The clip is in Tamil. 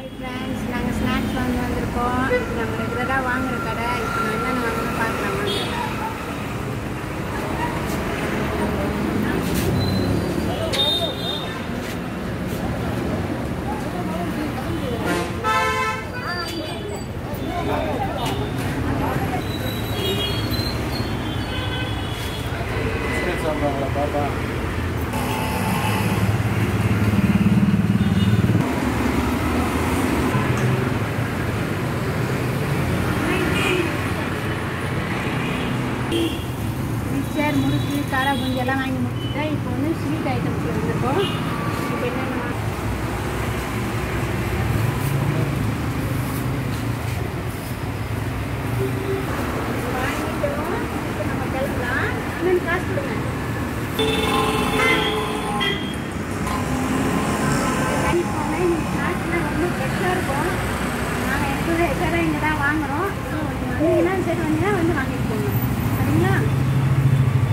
ஹாய் ஃப்ரெண்ட்ஸ் நாங்கள் ஸ்நாக்ஸ் வாங்க வந்திருக்கோம். நம்ம ரெகுலராக வாங்குற கடை. இப்போ நான் என்னென்ன வாங்கணும் பார்க்கலாம் வாங்க. பிஸ்கட் பாப்பா மிக்சர் முறுக்கு காரா பூஞ்சி எல்லாம் வாங்கி முடிச்சுட்டேன் இப்போ வந்து ஸ்வீட் ஐட்டம்ஸ் வந்திருக்கோம். இப்போ என்னென்ன வாங்கிட்டோம் இப்போ நம்ம கிளம்பலாம் அண்ணன் காசு கொடுங்க வாங்குறோம் போனால் இந்த இருக்கும் நாங்கள் இங்கே தான் வந்தீங்கன்னா சரி வந்தீங்கன்னா வந்து வாங்கிக்கலாம்